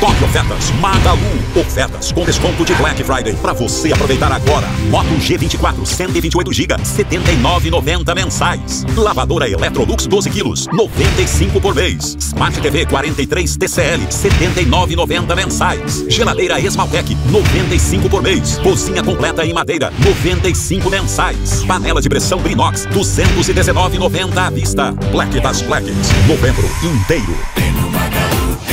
Top ofertas Magalu. Ofertas com desconto de Black Friday para você aproveitar agora. Moto G24 128 GB, 79,90 mensais. Lavadora Electrolux 12 quilos, 95 por mês. Smart TV 43 TCL, 79,90 mensais. Geladeira Esmaltec, 95 por mês. Cozinha completa em madeira, 95 mensais. Panela de pressão Brinox, 219,90 à vista. Black das Blacks. Novembro inteiro. Tem no Magalu.